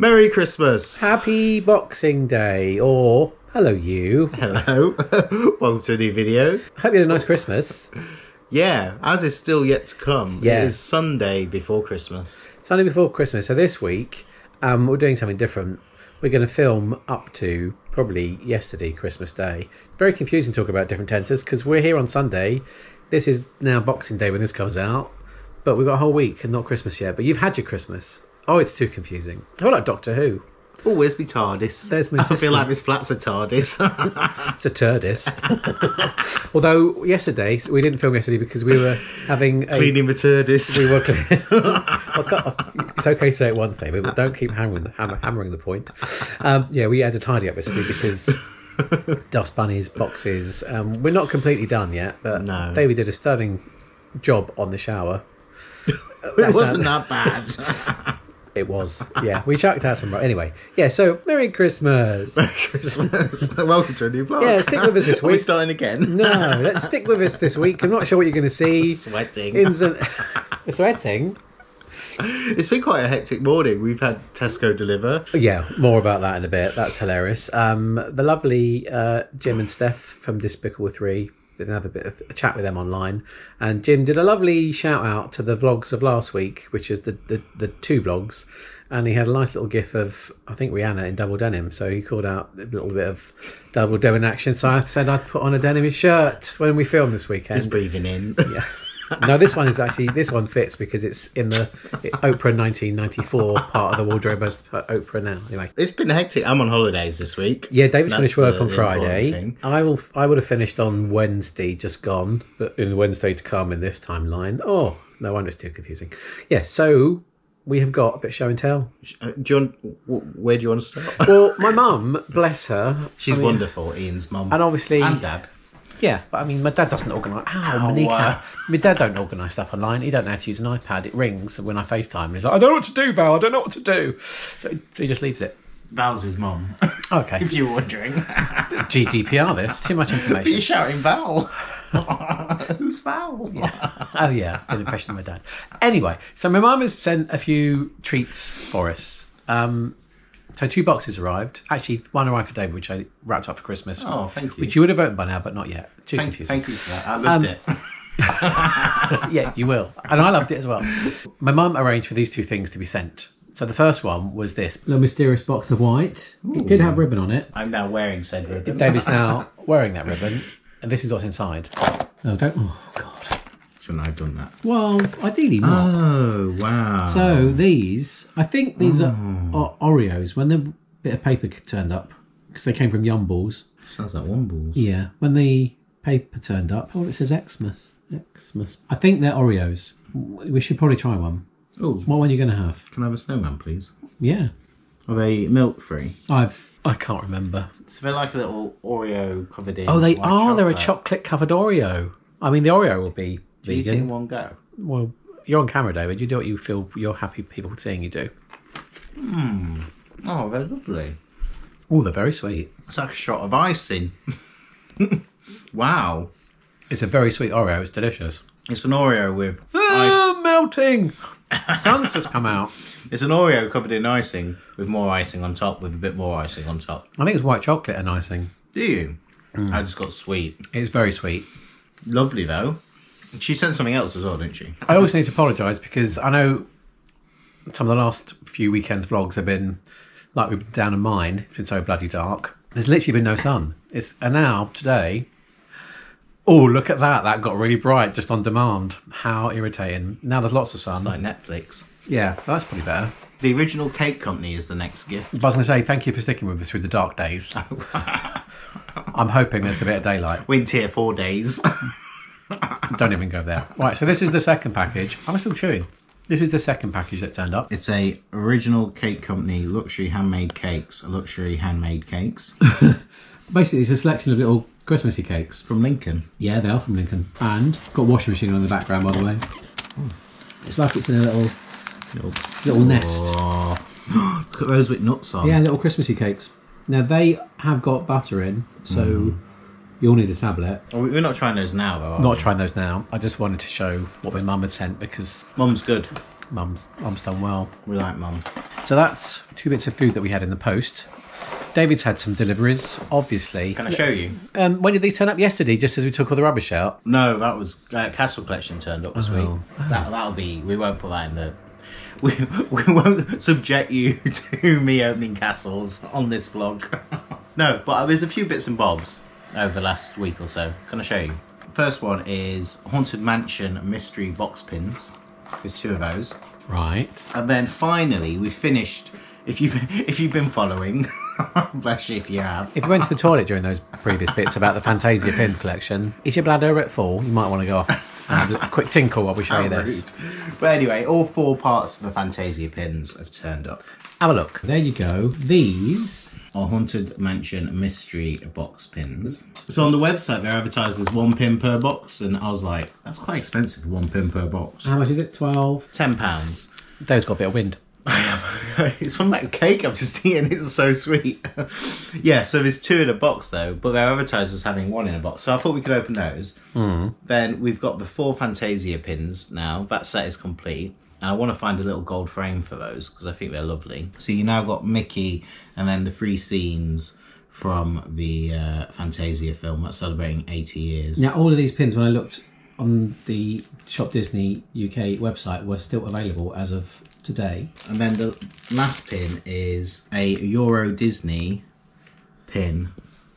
Merry Christmas. Happy Boxing Day, or hello, you. Hello. Welcome to a new video. Hope you had a nice Christmas. Yeah, as is still yet to come. Yeah. It is Sunday before Christmas. Sunday before Christmas. So this week, um, we're doing something different. We're going to film up to probably yesterday, Christmas Day. It's very confusing talking about different tenses because we're here on Sunday. This is now Boxing Day when this comes out, but we've got a whole week and not Christmas yet. But you've had your Christmas. Oh, it's too confusing. I feel like Doctor Who. Always be TARDIS. There's my I feel like Miss Flat's a TARDIS. It's a turdis. Although yesterday we didn't film yesterday because we were having a Cleaning the TARDIS. we were clean. Well, God, it's okay to say it once, David, but don't keep hammering the, hammer, hammering the point. Um, yeah, we had to tidy up yesterday because dust bunnies, boxes. Um, we're not completely done yet, but No. David did a sterling job on the shower. it wasn't that bad. It was, yeah. We chucked out some. Anyway, yeah. So Merry Christmas. Merry Christmas. Welcome to a new vlog. Yeah, stick with us this week. starting again? No, let's stick with us this week. I'm not sure what you're going to see. Sweating. Ins and sweating. It's been quite a hectic morning. We've had Tesco deliver. Yeah, more about that in a bit. That's hilarious. Um, the lovely uh, Jim and Steph from Despicable Three. We can have a bit of a chat with them online. And Jim did a lovely shout out to the vlogs of last week, which is the, the, the two vlogs. And he had a nice little gif of, I think, Rihanna in double denim. So he called out a little bit of double denim action. So I said I'd put on a denim shirt when we film this weekend. Just breathing in. No, this one is actually this one fits because it's in the Oprah 1994 part of the wardrobe as Oprah now. Anyway, It's been hectic. I'm on holidays this week. yeah, David's That's finished work the- on Friday. I will. I would have finished on Wednesday, just gone, but in Wednesday to come in this timeline. Oh, no wonder it's too confusing. Yeah, so we have got a bit of show and tell. Uh, do you want, where do you want to start? Well, my mum, bless her, She's I mean, wonderful, Ian's mum. and obviously, And dad. Yeah. But I mean, my dad doesn't organise. Ow, Ow, my. My dad don't organise stuff online. He don't know how to use an iPad. It rings when I FaceTime. And he's like, I don't know what to do, Val. I don't know what to do. So he just leaves it. Val's his mum. Okay. if you're wondering. GDPR. This too much But information. you're shouting Val. Who's Val? Oh yeah, that's an impression of my dad. Anyway, so my mum has sent a few treats for us. Um, so two boxes arrived. Actually, one arrived for David, which I wrapped up for Christmas. Oh, thank you. Which you would have opened by now, but not yet. Too Thank, confusing. thank you for that. I loved Um, it. yeah, you will. And I loved it as well. My mum arranged for these two things to be sent. So the first one was this little mysterious box of white. It did have ribbon on it. I'm now wearing said ribbon. David's now wearing that ribbon, and this is what's inside. Oh, don't. Oh God. Shouldn't I have done that? Well, ideally not. Oh, wow. So these, I think these are, oh. are Oreos. When the bit of paper turned up, because they came from Yumbles. Sounds like Wombles. Yeah, when the paper turned up, oh, it says Xmas. Xmas. I think they're Oreos. We should probably try one. Oh, What one are you going to have? can I have a snowman, please? Yeah, Are they milk free? I've. I can't remember. So they're like a little Oreo covered in. Oh, they white are. They're a chocolate. chocolate covered Oreo. I mean, the Oreo will be Do you eat in one go? Well, you're on camera, David. You do what you feel you're happy people seeing you do. Oh, they're lovely. Oh, they're very sweet. It's like a shot of icing. wow. It's a very sweet Oreo. It's delicious. It's an Oreo with ice. Ah, melting. Sun's just come out. It's an Oreo covered in icing with more icing on top, with a bit more icing on top. I think it's white chocolate and icing. Do you? Mm. I just got sweet. It's very sweet. Lovely though. She sent something else as well, didn't she? I always need to apologise because I know some of the last few weekends vlogs have been like we've been down in mine. It's been so bloody dark. There's literally been no sun. It's and now today. Oh, look at that! That got really bright just on demand. How irritating! Now there's lots of sun. It's like Netflix. yeah, so that's pretty better. The original cake company is the next gift. I was going to say thank you for sticking with us through the dark days. I'm hoping there's a bit of daylight. Went here four days. Don't even go there. Right, so this is the second package. I'm still chewing. This is the second package that turned up. it's a original cake company, luxury handmade cakes, luxury handmade cakes Basically, it's a selection of little Christmassy cakes. from Lincoln. Yeah, they are from Lincoln. And got a washing machine on in the background, by the way. Hmm. It's like it's in a little Little, little nest. Look at those with nuts on. Yeah, little Christmassy cakes. Now they have got butter in, so hmm. You'll need a tablet. Oh, We're not trying those now, though. Are Not we? trying those now. I just wanted to show what my mum had sent because Mum's good. mum's mum's done well. We like mum. So that's two bits of food that we had in the post. David's had some deliveries, obviously. Can I show you? Um, when did these turn up? Yesterday, just as we took all the rubbish out. No, that was uh, Castle Collection turned up this week. That that'll be. We won't put that in the. We, we won't subject you to me opening castles on this vlog. no, but there's a few bits and bobs over the last week or so. Can I show you? First one is Haunted Mansion mystery box pins. There's two of those. Right. And then finally, we finished. If you if you've been following, bless you if you have. If you went to the toilet during those previous bits about the Fantasia pin collection, is your bladder at full? You might want to go off and have a quick tinkle while we show How you this. rude. But anyway, all four parts of the Fantasia pins have turned up. Have a look. There you go. These. Our Haunted Mansion mystery box pins. So on the website, they're advertised as one pin per box, and I was like, that's quite expensive for one pin per box. How much is it? 12. Ten pounds. Those got a bit of wind. it's from that cake I've just eaten. It's so sweet. yeah, so there's two in a box though, but they're advertised as having one in a box. So I thought we could open those. Mm. Then we've got the four Fantasia pins now. That set is complete. And I want to find a little gold frame for those because I think they're lovely. So you now got Mickey and then the three scenes from the uh, Fantasia film that's celebrating 80 years. Now, all of these pins, when I looked on the Shop Disney UK website, were still available as of today. And then the last pin is a Euro Disney pin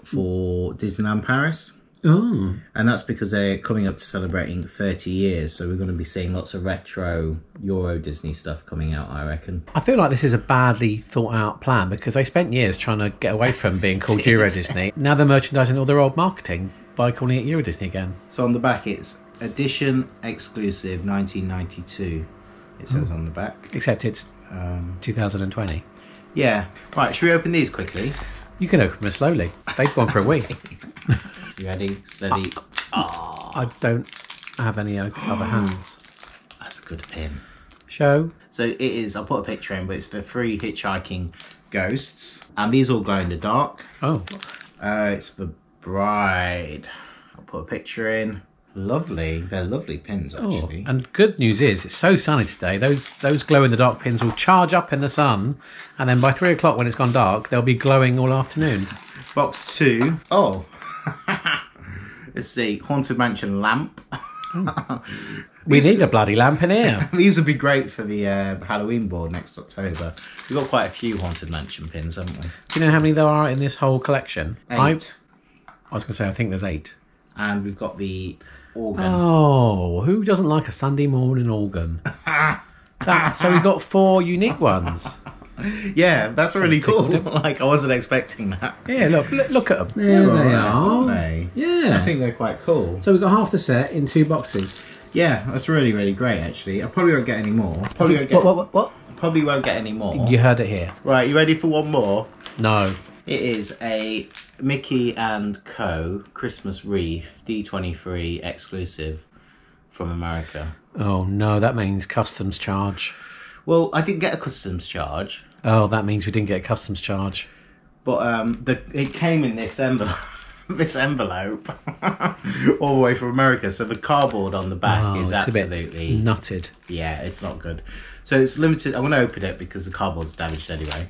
for Disneyland Paris. Oh. And that's because they're coming up to celebrating 30 years. So we're going to be seeing lots of retro Euro Disney stuff coming out, I reckon. I feel like this is a badly thought out plan because they spent years trying to get away from being called Euro Disney. Now they're merchandising all their old marketing by calling it Euro Disney again. So on the back, it's edition exclusive 1992. It says on the back. Except it's Um, 2020. yeah. Right, should we open these quickly? You can open them slowly. They've gone for a week. You ready? Steady. I don't have any other hands. That's a good pin. Show. So it is, I'll put a picture in, but it's the three hitchhiking ghosts. And these all glow in the dark. Oh, Uh, it's the bride. I'll put a picture in. Lovely. They're lovely pins, actually. oh. And good news is it's so sunny today. Those those glow in the dark pins will charge up in the sun, and then by three o'clock when it's gone dark, they'll be glowing all afternoon. Box two. Oh. it's the Haunted Mansion lamp. We need a bloody lamp in here. These would be great for the uh, Halloween board next October. We've got quite a few Haunted Mansion pins, haven't we? Do you know how many there are in this whole collection? I, I was going to say I think there's eight. And we've got the organ. Oh, who doesn't like a Sunday morning organ? that so we've got four unique ones. yeah, that's really cool. like, I wasn't expecting that. Yeah, look, look, look at them. There they right, aren't are. they? Yeah. I think they're quite cool. so we've got half the set in two boxes. Yeah, that's really, really great, actually. I probably won't get any more. Probably won't get, What? What? What? what? Probably won't get any more. You heard it here. Right, you ready for one more? No. It is a Mickey and Co. Christmas wreath D23 exclusive from America. Oh no, that means customs charge. Well, I didn't get a customs charge, Oh, that means we didn't get a customs charge. but um, the, it came in this envelope. this envelope all the way from America. So the cardboard on the back Oh, is it's a bit absolutely nutted. yeah, it's not good. So it's limited. I'm going to open it because the cardboard's damaged anyway.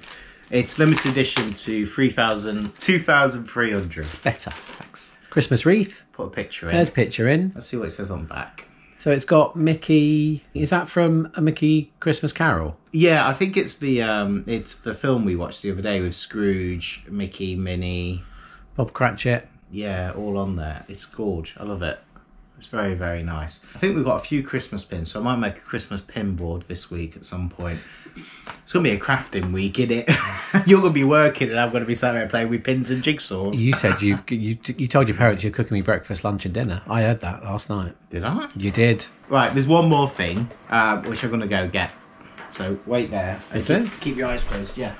It's limited edition to 3,000, 2,300. Better. Thanks. Christmas wreath. Put a picture in. There's picture in. Let's see what it says on the back. So it's got Mickey. Is that from a Mickey Christmas Carol? Yeah, I think it's the um, it's the film we watched the other day with Scrooge, Mickey, Minnie. Bob Cratchit. Yeah, all on there. It's gorge. I love it. It's very very nice. I think we've got a few Christmas pins, so I might make a Christmas pin board this week at some point. It's gonna be a crafting week, isn't it? You're gonna be working, and I'm gonna be sat there playing with pins and jigsaws. You said you've you, you told your parents you're cooking me breakfast, lunch, and dinner. I heard that last night. Did I? You did. Right, there's one more thing, uh, which I'm gonna go get. So wait there. and keep, there? Keep your eyes closed. Yeah.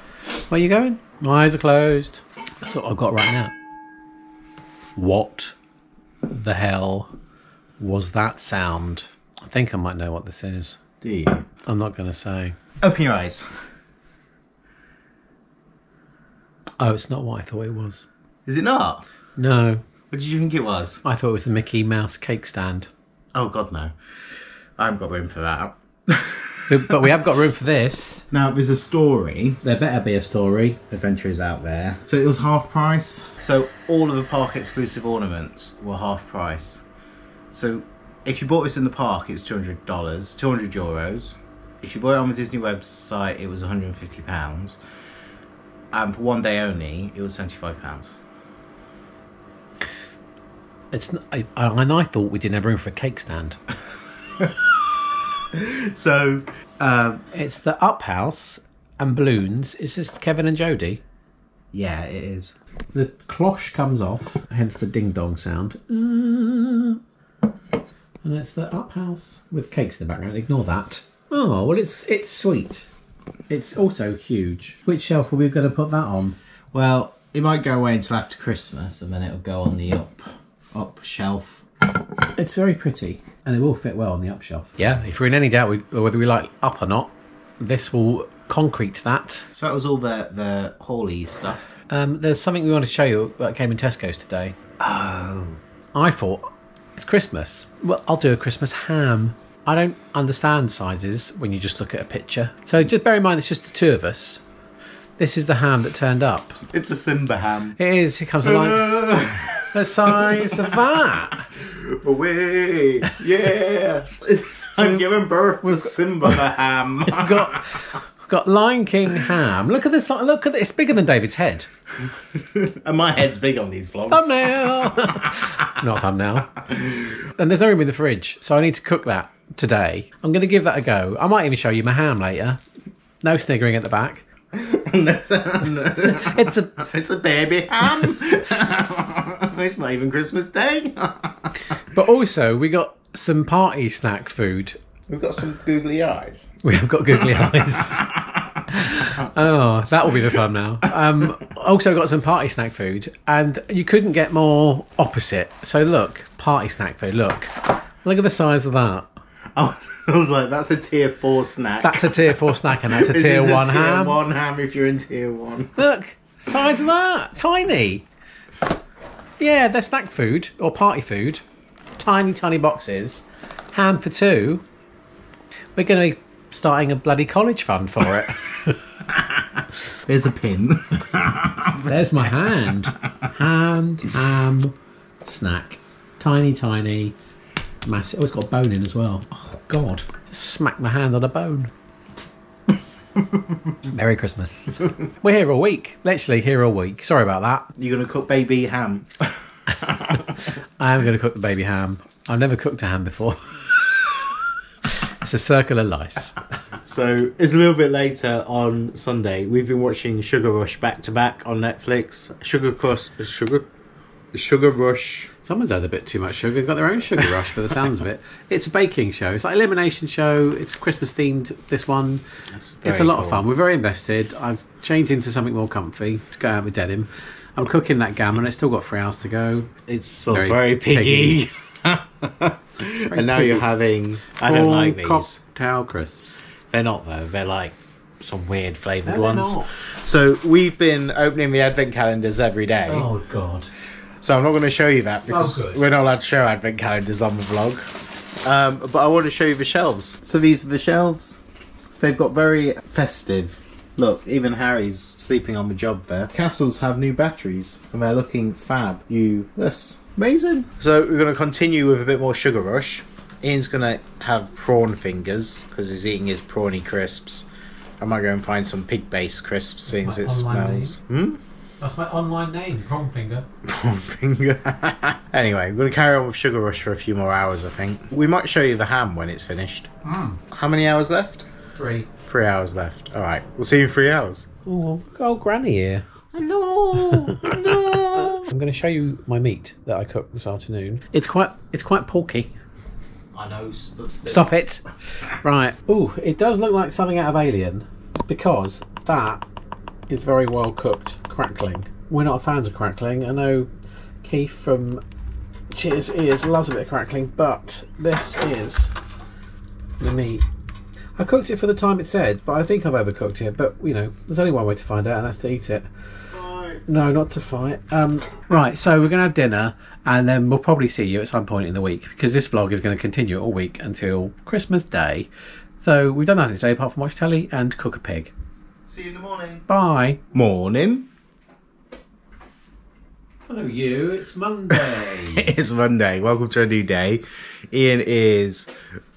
Where are you going? My eyes are closed. That's what I've got right now. What the hell was that sound? I think I might know what this is. Do you? I'm not going to say. Open your eyes. Oh, it's not what I thought it was. Is it not? No, What did you think it was? I thought it was the Mickey Mouse cake stand. Oh God, no. I haven't got room for that. but we have got room for this. Now there's a story. There better be a story. Adventure is out there. So it was half price. So all of the park exclusive ornaments were half price. So if you bought this in the park, it was two hundred dollars, two hundred euros. If you bought it on the Disney website, it was one hundred and fifty pounds. And for one day only, it was seventy five pounds. It's n I and I thought we didn't have room for a cake stand. So um, It's the Up House and balloons. Is this Kevin and Jody? yeah, it is. The cloche comes off, hence the ding dong sound. And it's the Up House with cakes in the background. Ignore that. Oh well, it's it's sweet. It's also huge. Which shelf are we going to put that on? Well, it might go away until after Christmas, and then it'll go on the up up shelf. It's very pretty, and it will fit well on the up shelf. Yeah, if we're in any doubt we, whether we like up or not, this will concrete that. So that was all the the Hawley stuff. Um, there's something we want to show you that came in Tesco's today. Oh, I thought it's Christmas. Well, I'll do a Christmas ham. I don't understand sizes when you just look at a picture. So just bear in mind, it's just the two of us. This is the ham that turned up. it's a Simba ham. It is. It comes along the size of that. Away, yes. I'm giving birth to Simba the ham. We've got we've got Lion King ham. Look at this. Look at it. It's bigger than David's head. and my head's big on these vlogs. Thumbnail. Not thumbnail. And there's no room in the fridge, so I need to cook that today. I'm going to give that a go. I might even show you my ham later. No sniggering at the back. It's a it's a baby ham. it's not even Christmas Day. but also we got some party snack food. We've got some googly eyes. We have got googly eyes. oh, that will be the fun now. Um, also got some party snack food, and you couldn't get more opposite. So look, party snack food. Look, look at the size of that. I was, like, that's a tier four snack. That's a tier four snack, and that's a This tier is one tier ham. one ham if you're in tier one. Look, size of that, tiny. Yeah, they're snack food or party food. Tiny, tiny boxes. Ham for two. We're going to be starting a bloody college fund for it. There's a pin. There's my hand. Hand, ham, snack. Tiny, tiny, massive. Oh, it's got a bone in as well. Oh, God. Just smack my hand on a bone. Merry Christmas. We're here all week. Literally here all week. Sorry about that. You're gonna cook baby ham. I am going to cook the baby ham. I've never cooked a ham before. It's a circle of life. So it's a little bit later on Sunday. We've been watching Sugar Rush back to back on Netflix. Sugar Crush, Sugar, Sugar Rush. Someone's had a bit too much sugar. They've got their own sugar rush by the sounds of it. It's a baking show. It's like elimination show. It's Christmas themed. This one. it's a lot of fun. We're very invested. I've changed into something more comfy to go out with denim. I'm cooking that gammon. It's still got three hours to go. It smells Very very, piggy. and now you're having. I don't like these. Cocktail crisps. They're not though. They're like some weird flavored No, they're ones. not. So we've been opening the advent calendars every day. Oh God. So I'm not going to show you that because good. we're not allowed to show advent calendars on the vlog. Um, but I want to show you the shelves. So these are the shelves. They've got very festive. Look, even Harry's sleeping on the job there. Castles have new batteries and they're looking fab. You, this amazing. So we're going to continue with a bit more sugar rush. Ian's going to have prawn fingers because he's eating his prawny crisps. I might go and find some pig-based crisps since my it online smells. Hmm? That's my online name, prawn finger. Prawn finger. anyway, we're going to carry on with Sugar Rush for a few more hours, I think. We might show you the ham when it's finished. Mm. How many hours left? Three. Three hours left. All right, we'll see you in three hours. Oh, look at old Granny here. Hello. Hello. I'm going to show you my meat that I cooked this afternoon. It's quite, it's quite porky. I know, but still. Stop it. Right. Ooh, it does look like something out of Alien because that is very well cooked crackling. We're not fans of crackling. I know Keith from Cheers Ears loves a bit of crackling, but this is the meat. I cooked it for the time it said, but I think I've overcooked it. But you know, there's only one way to find out, and that's to eat it. Right. No, not to fight. Um, right, so we're going to have dinner, and then we'll probably see you at some point in the week because this vlog is going to continue all week until Christmas Day. So we've done nothing today apart from watch telly and cook a pig. See you in the morning. Bye. Morning. Hello, you. It's Monday. It's Monday. Welcome to a new day. Ian is.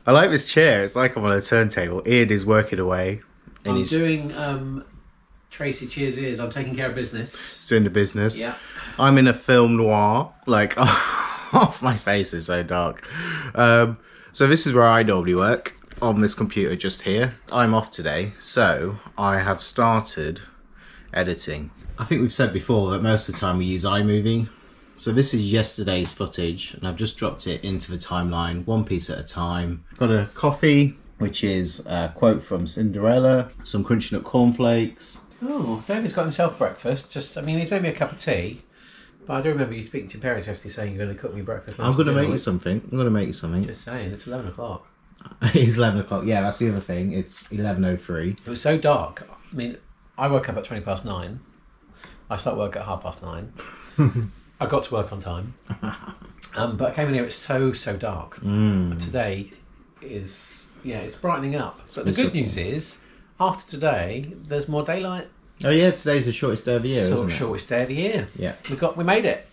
I like this chair. It's like I'm on a turntable. Ian is working away. And I'm he's doing um, Tracy Cheers Ears. I'm taking care of business. doing the business. Yeah. I'm in a film noir. Like, off my face is so dark. Um, so this is where I normally work on this computer just here. I'm off today, so I have started editing. I think we've said before that most of the time we use iMovie. So this is yesterday's footage, and I've just dropped it into the timeline, one piece at a time. Got a coffee, which is a quote from Cinderella, some crunchy nut cornflakes, Oh, David's got himself breakfast. Just, I mean, he's made me a cup of tea. But I do remember you speaking to your parents yesterday saying you're going to cook me breakfast. I'm going to make you something. I'm going to make you something. Just saying, it's 11 o'clock. it's 11 o'clock. Yeah, that's the other thing. It's 11.03. It was so dark. I mean, I woke up at 20 past nine. I start work at half past nine. I got to work on time. Um, but I came in here, it's so, so dark. Mm. Today is, yeah, it's brightening up. But the good news is, after today, there's more daylight. Oh, yeah, today's the shortest day of the year, sort of shortest day of the year. Yeah. We got, we made it.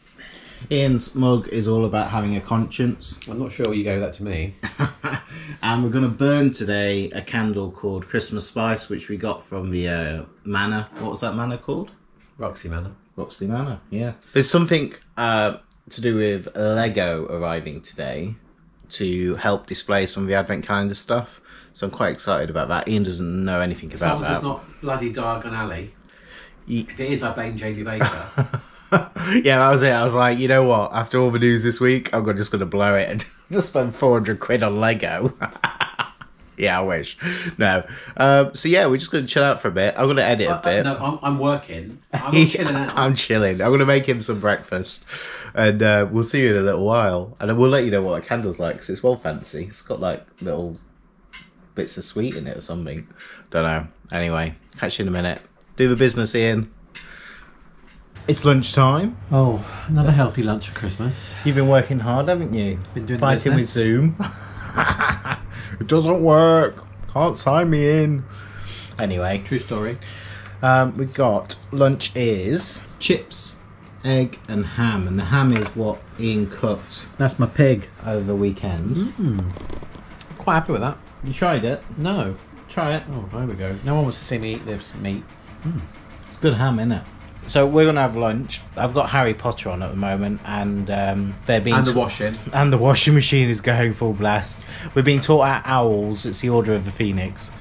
Ian's mug is all about having a conscience. I'm not sure you gave that to me. And we're going to burn today a candle called Christmas Spice, which we got from the uh, manor. What was that manor called? Roxy Manor. Roxy Manor, yeah. There's something uh, to do with Lego arriving today to help display some of the Advent calendar stuff. So I'm quite excited about that. Ian doesn't know anything As long about as that. it's not bloody Diagon Alley. Ye- If it is, I blame JB Baker. yeah, that was it. I was like, you know what? After all the news this week, I'm just going to blow it and just spend 400 quid on Lego. yeah, I wish. No. Um, so yeah, we're just going to chill out for a bit. I'm going to edit a Uh, bit. no, I'm, I'm working. I'm not chilling out. I'm chilling. I'm going to make him some breakfast, and uh, we'll see you in a little while. And we'll let you know what the candle's like because it's well fancy. It's got like little bits of sweet in it or something. Don't know. Anyway, catch you in a minute. Do the business, Ian. It's lunchtime. Oh, another healthy lunch for Christmas. You've been working hard, haven't you? Been doing Fighting with. Zoom. it doesn't work. Can't sign me in. Anyway, True story. um, we got lunch is chips, egg, and ham, and the ham is what Ian cooked That's my pig. over the weekend. Quite happy with that. You tried it? No. Try it. Oh, there we go. No one wants to see me eat this meat. It's good ham, isn't it? So we're gonna have lunch. I've got Harry Potter on at the moment, and um, they're being And the washing. and the washing machine is going full blast. We're being taught our owls. It's the Order of the Phoenix.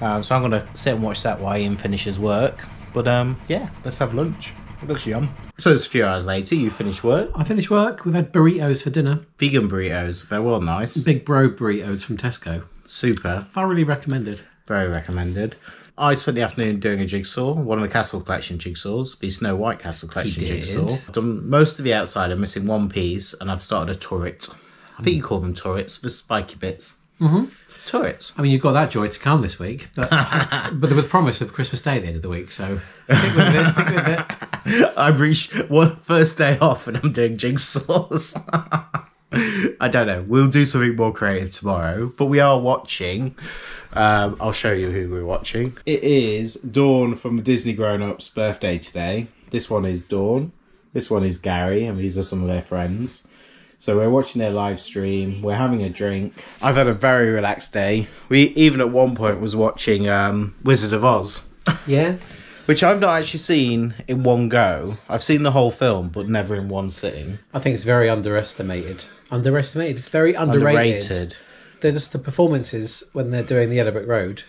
Um, so I'm gonna sit and watch that while Ian finishes work. But um, yeah, let's have lunch. It looks yum. So it's a few hours later. You finished work. I finished work. We've had burritos for dinner. Vegan burritos. They're well nice. Big bro burritos from Tesco. Super. Thoroughly recommended. Very recommended. I spent the afternoon doing a jigsaw, one of the Castle Collection jigsaws, the Snow White Castle Collection jigsaw. I've done most of the outside, I'm missing one piece, and I've started a turret. I think you call them turrets, the spiky bits. Mm-hmm. Turrets. I mean, you've got that joy to come this week, but but there was promise of Christmas Day at the end of the week, so stick with this, stick with it. I've reached one first day off and I'm doing jigsaws. I don't know. We'll do something more creative tomorrow, but we are watching. Um, I'll show you who we're watching. It is Dawn from Disney Grown Ups' birthday today. This one is Dawn. This one is Gary, and these are some of their friends. So we're watching their live stream. We're having a drink. I've had a very relaxed day. We even at one point was watching um, Wizard of Oz Yeah, which I've not actually seen in one go. I've seen the whole film, but never in one sitting. I think it's very underestimated. Underestimated. It's very underrated. Underrated. They're just the performances when they're doing the Yellow Brick Road.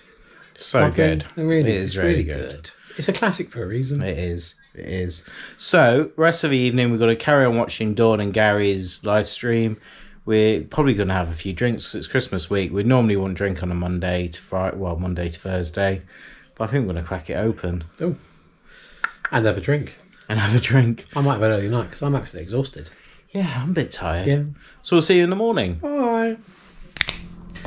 So I good. really, it is it's really really good. good. It's a classic for a reason. It is. It is. So, rest of the evening, we've got to carry on watching Dawn and Gary's live stream. We're probably going to have a few drinks. It's Christmas week. We normally won't drink on a Monday to Friday, well, Monday to Thursday. But I think we're going to crack it open Oh, and have a drink. and have a drink. I might have an early night because I'm actually exhausted. Yeah, I'm a bit tired. Yeah. So, we'll see you in the morning. Bye.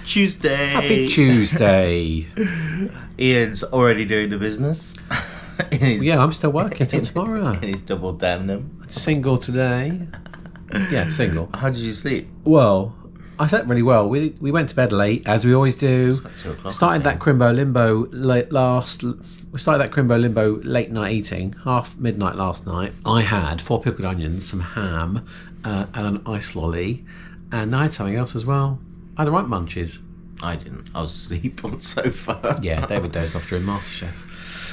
Tuesday. Happy Tuesday. Ian's already doing the business. he's, yeah, I'm still working till tomorrow. he's double down them. Single today. Yeah, single. How did you sleep? Well, I slept really well. We we went to bed late as we always do. about two o'clock, Started that Crimbo Limbo late last. We started that Crimbo Limbo late night eating, half midnight last night. I had four pickled onions, some ham, uh, and an ice lolly, and I had something else as well. I had the right munchies. I didn't. I was asleep on the sofa. Yeah, David dozed off during MasterChef.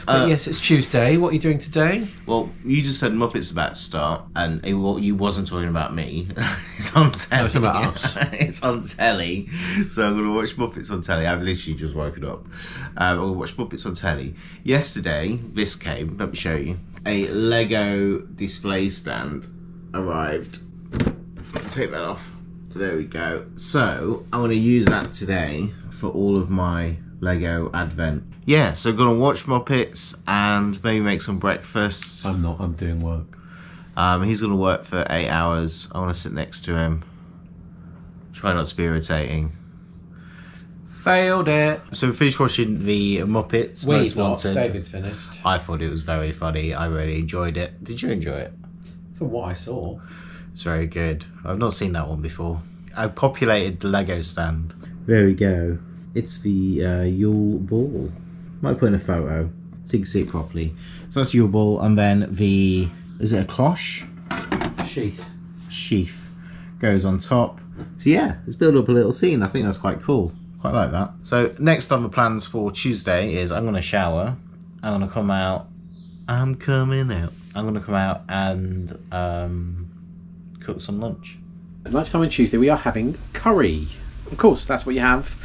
But yes, it's Tuesday. What are you doing today? Well, you just said Muppets about to start, and it, well, you wasn't talking about me. it's on telly. it's about us. it's on telly, so I'm going to watch Muppets on telly. I've literally just woken up. Um, I'm going to watch Muppets on telly. Yesterday, this came. Let me show you. A Lego display stand arrived. Take that off. There we go. So I'm going to use that today for all of my Lego Advent. Yeah, so gonna watch Muppets and maybe make some breakfast. I'm not. I'm doing work. Um, he's gonna work for eight hours. I want to sit next to him. Try not to be irritating. Failed it. So we finished watching the Muppets. Most We've. Wanted. David's finished. I thought it was very funny. I really enjoyed it. Did you enjoy it? For what I saw. It's very good. I've not seen that one before. I populated the Lego stand. There we go. It's the uh, Yule Ball. Might put in a photo so you can see it properly. So that's your Ball, and then the is it a cloche Sheath. sheath goes on top. So yeah, let's build up a little scene. I think that's quite cool. Quite like that. So next on the plans for Tuesday is I'm gonna shower. I'm gonna come out. I'm coming out. I'm gonna come out and um, cook some lunch. Lunchtime on Tuesday, we are having curry. Of course, that's what you have.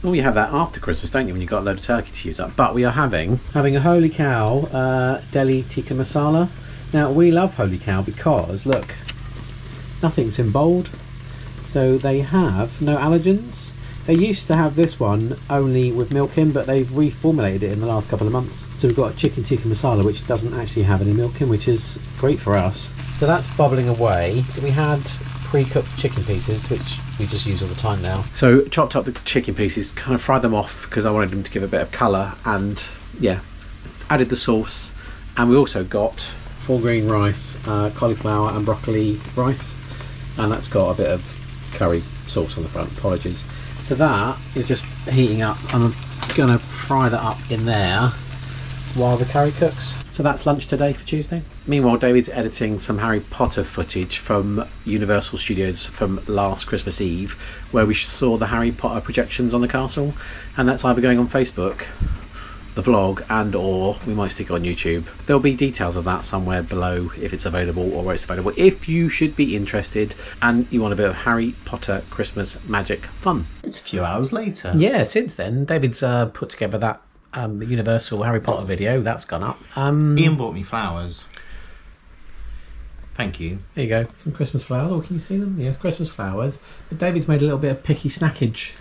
Well, you have that after Christmas, don't you? When you've got a load of turkey to use up. But we are having having a holy cow uh, Delhi tikka masala. Now we love holy cow because look, nothing's in bold. So they have no allergens. They used to have this one only with milk in, but they've reformulated it in the last couple of months. So we've got a chicken tikka masala, which doesn't actually have any milk in, which is great for us. So that's bubbling away. We had pre-cooked chicken pieces, which we just use all the time now. So chopped up the chicken pieces, kind of fried them off because I wanted them to give a bit of colour, and yeah, added the sauce, and we also got full green rice, uh, cauliflower, and broccoli rice, and that's got a bit of curry sauce on the front. Apologies. So that is just heating up, I'm gonna fry that up in there while the curry cooks. So that's lunch today for Tuesday. Meanwhile, David's editing some Harry Potter footage from Universal Studios from last Christmas Eve, where we saw the Harry Potter projections on the castle, and that's either going on Facebook, the vlog, and or we might stick it on YouTube. There'll be details of that somewhere below if it's available or where it's available. If you should be interested and you want a bit of Harry Potter Christmas magic fun. It's a few hours later. Yeah, since then, David's uh, put together that um, Universal Harry Potter video. That's gone up. Um, Ian bought me flowers. Thank you. there you go. Some Christmas flowers. Oh, can you see them? Yes, Christmas flowers. But David's made a little bit of picky snackage.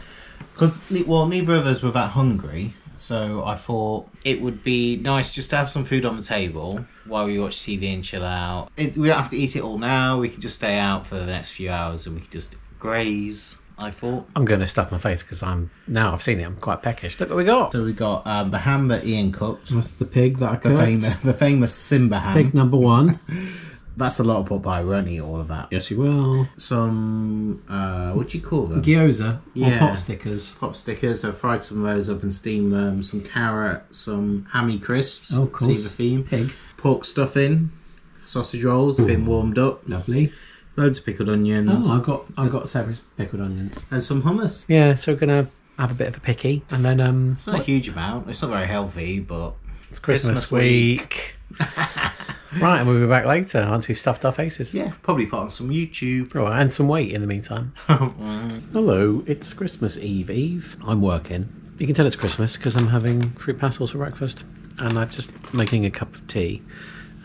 Because well, neither of us were that hungry, so I thought it would be nice just to have some food on the table while we watch TV and chill out. It, we don't have to eat it all now. We can just stay out for the next few hours and we can just graze. I thought. I'm going to stuff my face because I'm now I've seen it. I'm quite peckish. Look what we got. So we got um, the ham that Ian cooked, That's the pig that I the famous, the famous Simba ham. Pig number one. That's a lot of pot pie. We won't eat all of that. yes, you will. Some uh, what do you call them? Gyoza or Yeah. pot stickers. Pop stickers. So I fried some of those up and steamed them. Some carrot, some hammy crisps. Oh, of course. See the theme. Pig. Pork stuffing, sausage rolls, been warmed up. Lovely. Loads of pickled onions. Oh, I've got I've got several pickled onions. and some hummus. Yeah, so we're gonna have a bit of a picky, and then um, It's not a huge amount. It's not very healthy, but it's Christmas, Christmas week. right, and we'll be back later once we've stuffed our faces. yeah, probably put on some YouTube. Right, and some weight in the meantime. Hello, it's Christmas Eve Eve. I'm working. You can tell it's Christmas because I'm having fruit pastels for breakfast and I'm just making a cup of tea.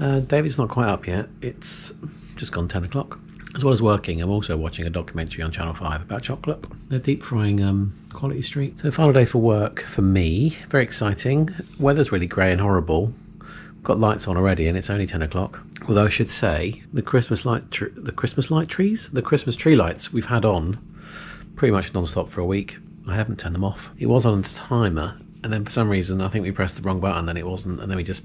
Uh, David's not quite up yet. It's just gone 10 o'clock. As well as working, I'm also watching a documentary on Channel 5 about chocolate. They're deep frying um, Quality Street. So, final day for work for me. Very exciting. Weather's really grey and horrible. Got lights on already, and it's only ten o'clock. Although I should say, the Christmas light, tr- the Christmas light trees, the Christmas tree lights we've had on pretty much non-stop for a week. I haven't turned them off. It was on a timer, and then for some reason I think we pressed the wrong button, and then it wasn't, and then we just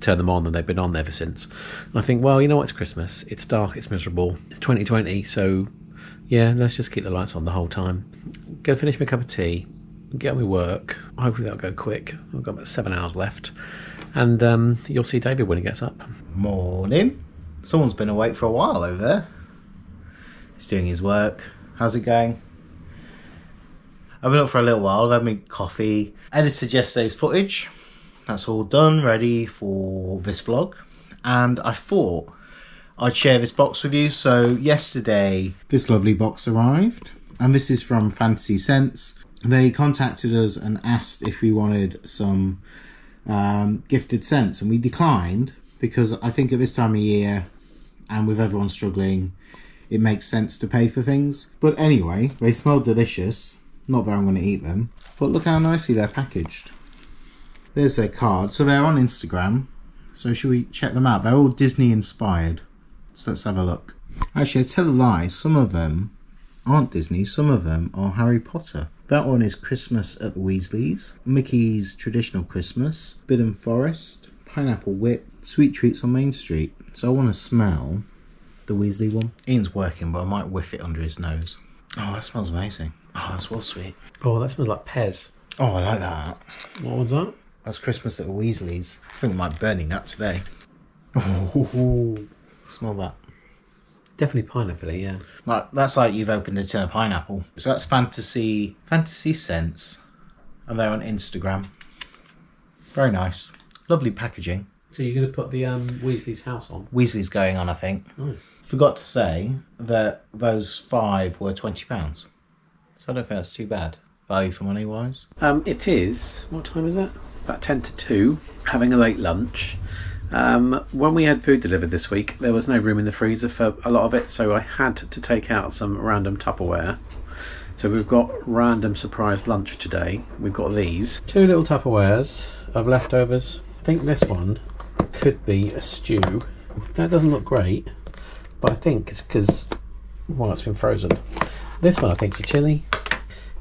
turned them on, and they've been on ever since. And I think, well, you know what? It's Christmas. It's dark. It's miserable. It's 2020, so Yeah, let's just keep the lights on the whole time. Go finish my cup of tea, get with work. Hopefully that'll go quick. I've got about seven hours left. And um, you'll see David when he gets up. Morning. Someone's been awake for a while over there. He's doing his work. How's it going? I've been up for a little while. I've had my coffee. Edited yesterday's footage. That's all done, ready for this vlog. And I thought I'd share this box with you. So yesterday, this lovely box arrived, and this is from Fantasy Sense. They contacted us and asked if we wanted some um, gifted scents, and we declined because I think at this time of year, and with everyone struggling, it makes sense to pay for things. But anyway, they smell delicious. Not that I'm going to eat them, but look how nicely they're packaged. There's their card. So they're on Instagram. So should we check them out? They're all Disney inspired. So let's have a look. Actually, I tell a lie. Some of them aren't Disney. Some of them are Harry Potter. That one is Christmas at the Weasleys. Mickey's Traditional Christmas. Bidden Forest. Pineapple Whip. Sweet Treats on Main Street. So I want to smell the Weasley one. Ian's working, but I might whiff it under his nose. Oh, that smells amazing. Oh, that's well sweet. Oh, that smells like Pez. Oh, I like that. What one's that? That's Christmas at the Weasleys. I think we might be burning that today. Oh, smell that. Definitely pineapple, yeah. Like that's like you've opened a tin of pineapple. So that's fantasy fantasy sense, and they're on Instagram. Very nice, lovely packaging. So you're going to put the um, Weasley's house on? Weasley's going on, I think. Nice. Forgot to say that those five were twenty pounds, so I don't think that's too bad value for money wise. Um, it is. What time is it? About ten to two. Having a late lunch. Um, when we had food delivered this week, there was no room in the freezer for a lot of it, so I had to take out some random Tupperware. So we've got random surprise lunch today. We've got these two little Tupperwares of leftovers. I think this one could be a stew. That doesn't look great, but I think it's because well, it's been frozen. This one I think is a chili.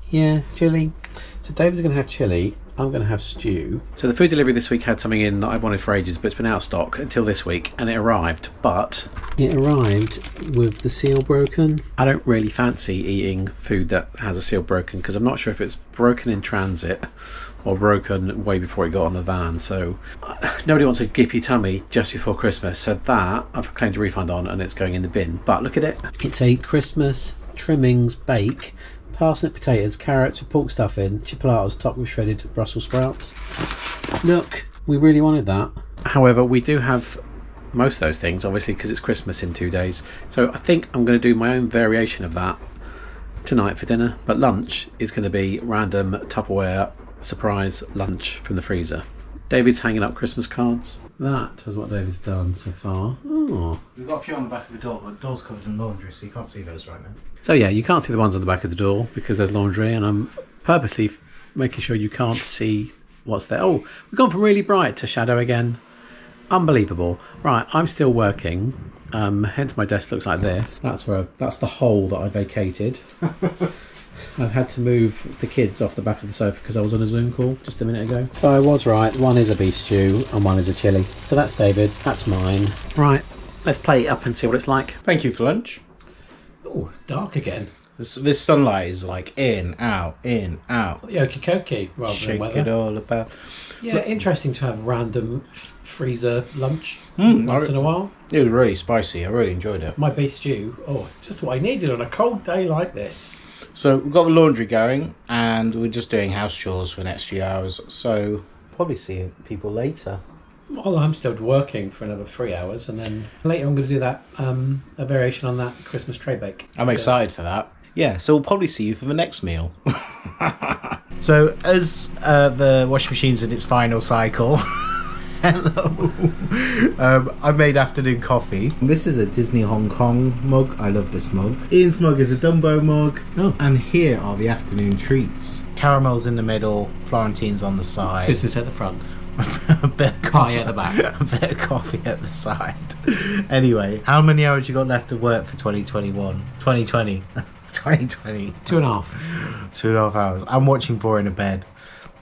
Yeah, chili. So David's going to have chili. I'm going to have stew. So the food delivery this week had something in that I've wanted for ages, but it's been out of stock until this week, and it arrived. But it arrived with the seal broken. I don't really fancy eating food that has a seal broken because I'm not sure if it's broken in transit or broken way before it got on the van. So uh, nobody wants a gippy tummy just before Christmas. So that I've claimed a refund on, and it's going in the bin. But look at it. It's a Christmas trimmings bake parsnip potatoes, carrots with pork stuffing, chipolatas topped with shredded Brussels sprouts. Look, we really wanted that. However, we do have most of those things, obviously, because it's Christmas in two days. So I think I'm going to do my own variation of that tonight for dinner. But lunch is going to be random Tupperware surprise lunch from the freezer. David's hanging up Christmas cards. That is what David's done so far. Oh. We've got a few on the back of the door, but the door's covered in laundry, so you can't see those right now. So yeah, you can't see the ones on the back of the door because there's laundry, and I'm purposely making sure you can't see what's there. Oh, we've gone from really bright to shadow again. Unbelievable. Right, I'm still working. Um, hence my desk looks like this. That's where that's the hole that I vacated. I've had to move the kids off the back of the sofa because I was on a Zoom call just a minute ago. So I was right. One is a beef stew and one is a chili. So that's David. That's mine. Right. Let's play it up and see what it's like. Thank you for lunch. Oh, dark again. This, this sunlight is like in, out, in, out. Okie dokie, rather Shake than it all about. Yeah, interesting to have random f- freezer lunch Mm, once I- in a while. It was really spicy. I really enjoyed it. My beef stew, oh, just what I needed on a cold day like this. So we've got the laundry going, and we're just doing house chores for the next few hours. So probably see people later. Well, I'm still working for another three hours, and then later I'm going to do that um, a variation on that Christmas tray bake. I'm excited for that. Yeah, so we'll probably see you for the next meal. so as uh, the washing machine's in its final cycle. Hello. Um, I made afternoon coffee. This is a Disney Hong Kong mug. I love this mug. Ian's mug is a Dumbo mug. Oh. And here are the afternoon treats. Caramel's in the middle, Florentine's on the side. Business at the front. A bit of coffee at the back. A bit of coffee at the side. anyway, how many hours you got left of work for 2021? 2020. 2020. Two and a half. Two and a half hours. I'm watching four in a bed.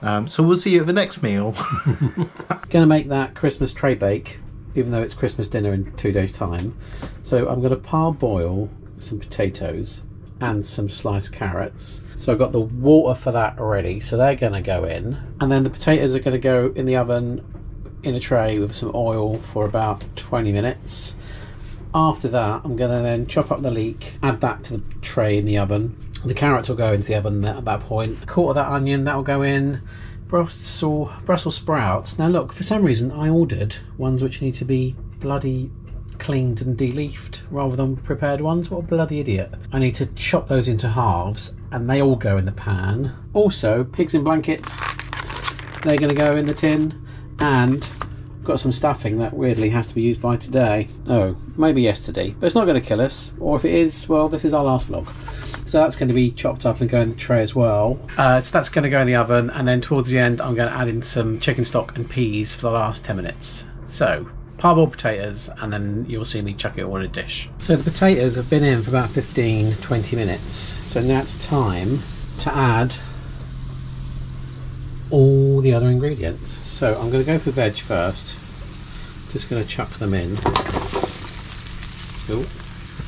Um, so we'll see you at the next meal. To make that Christmas tray bake, even though it's Christmas dinner in two days' time. So I'm going to parboil some potatoes and some sliced carrots. So I've got the water for that already. So they're going to go in. And then the potatoes are going to go in the oven in a tray with some oil for about 20 minutes. After that, I'm going to then chop up the leek, add that to the tray in the oven. The carrots will go into the oven at that point. A quarter of that onion that will go in. Brussels Brussels sprouts. Now look, for some reason I ordered ones which need to be bloody cleaned and deleafed rather than prepared ones. What a bloody idiot. I need to chop those into halves and they all go in the pan. Also, pigs in blankets. They're going to go in the tin and got some stuffing that weirdly has to be used by today. Oh, maybe yesterday. But it's not going to kill us. Or if it is, well, this is our last vlog. So that's going to be chopped up and go in the tray as well. Uh, so that's going to go in the oven. And then towards the end, I'm going to add in some chicken stock and peas for the last 10 minutes. So parboiled potatoes and then you'll see me chuck it all in a dish. So the potatoes have been in for about 15 20 minutes. So now it's time to add all the other ingredients. So I'm going to go for veg first. Just going to chuck them in. Oh,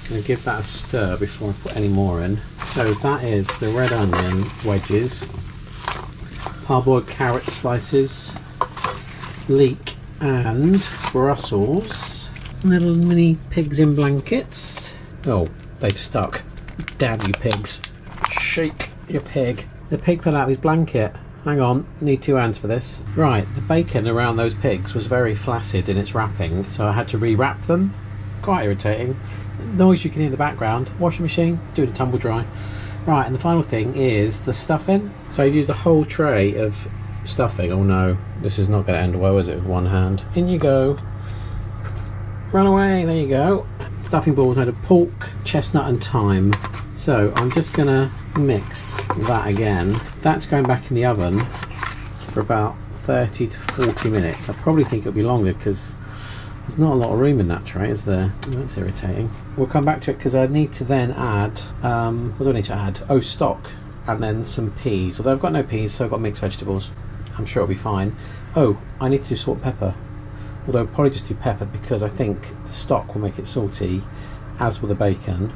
going to give that a stir before I put any more in. So that is the red onion wedges, parboiled carrot slices, leek and Brussels. Little mini pigs in blankets. Oh, they've stuck. Damn you pigs. Shake your pig. The pig fell out of his blanket. Hang on, need two hands for this. Right, the bacon around those pigs was very flaccid in its wrapping, so I had to re-wrap them. Quite irritating. Noise you can hear in the background. Washing machine, doing a tumble dry. Right, and the final thing is the stuffing. So I've used a whole tray of stuffing. Oh no, this is not going to end well, is it, with one hand? In you go. Run away, there you go. Stuffing balls made of pork, chestnut and thyme. So I'm just going to mix that again. That's going back in the oven for about 30 to 40 minutes. I probably think it'll be longer because there's not a lot of room in that tray, is there? That's irritating. We'll come back to it because I need to then add, um, what do I need to add? Oh, stock and then some peas. Although I've got no peas, so I've got mixed vegetables. I'm sure it'll be fine. Oh, I need to do salt pepper. Although probably just do pepper because I think the stock will make it salty, as will the bacon.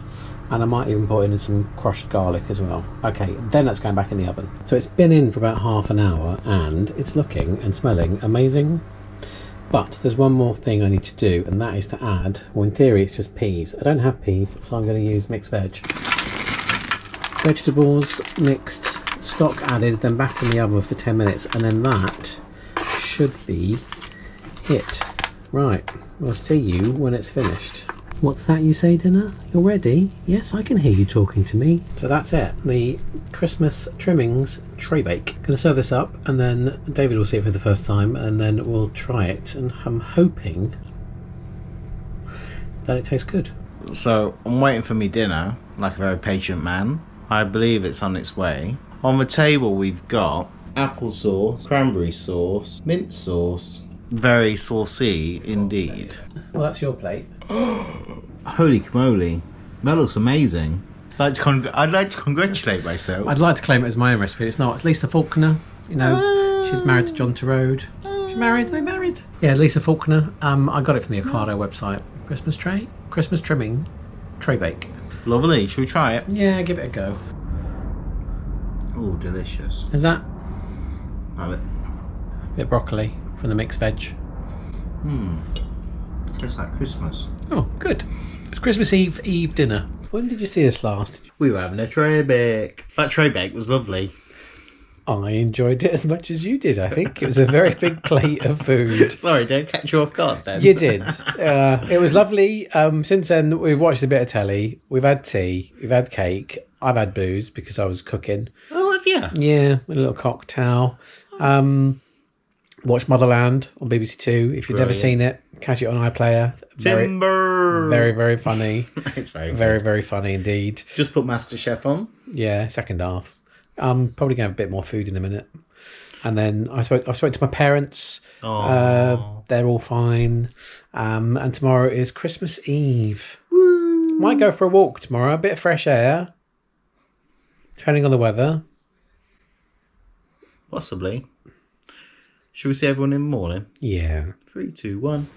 And I might even put in some crushed garlic as well. Okay, then that's going back in the oven. So it's been in for about half an hour and it's looking and smelling amazing. But there's one more thing I need to do, and that is to add, well, in theory, it's just peas. I don't have peas, so I'm going to use mixed veg. Vegetables mixed stock added, then back in the oven for 10 minutes, and then that should be it. Right, we'll see you when it's finished. What's that you say, dinner? You're ready? Yes, I can hear you talking to me. So that's it. The Christmas trimmings tray bake. Gonna serve this up, and then David will see it for the first time, and then we'll try it. And I'm hoping that it tastes good. So I'm waiting for me dinner, like a very patient man. I believe it's on its way. On the table we've got apple sauce, cranberry sauce, mint sauce. Very saucy indeed. Well, that's your plate. Holy camoli. That looks amazing. I'd like, to con- I'd like to congratulate myself. I'd like to claim it as my own recipe. It's not. It's Lisa Faulkner. You know, she's married to John Torode. She's married. They married. Yeah, Lisa Faulkner. Um, I got it from the Ocado website. Christmas tray, Christmas trimming, tray bake. Lovely. Should we try it? Yeah, give it a go. Oh, delicious. Is that Have it. a bit of broccoli from the mixed veg? Hmm. Tastes like Christmas. Oh, good. It's Christmas Eve Eve dinner. When did you see us last? We were having a tray bake. That tray bake was lovely. I enjoyed it as much as you did. I think it was a very big plate of food. Sorry, don't catch you off guard then. You did. Uh, it was lovely. Um, since then, we've watched a bit of telly. We've had tea. We've had cake. I've had booze because I was cooking. You? Yeah, a little cocktail. Um, watched Motherland on BBC Two. If you've never seen it, catch it on iPlayer. Very, Timber. very, very funny. it's very, Very, very funny indeed. Just put MasterChef on. Yeah, second half. I'm probably going to have a bit more food in a minute. And then I spoke. I spoke to my parents. Uh, they're all fine. Um, and tomorrow is Christmas Eve. Might go for a walk tomorrow. A bit of fresh air. Depending on the weather. Possibly. Should we see everyone in the morning? Yeah. Three, two, one.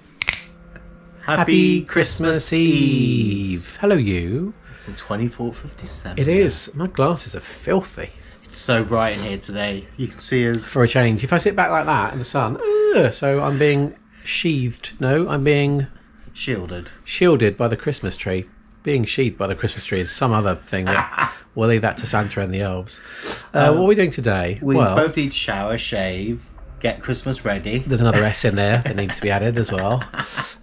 Happy Christmas Eve. Hello, you. It's the 24th of December. It is. My glasses are filthy. It's so bright in here today. You can see us. For a change, if I sit back like that in the sun, ugh, so I'm being sheathed. No, I'm being Shielded. shielded by the Christmas tree. Being sheathed by the Christmas tree is some other thing. That we'll leave that to Santa and the elves. Uh, what are we doing today? We well, both need shower, shave, get Christmas ready. there's another S in there that needs to be added as well.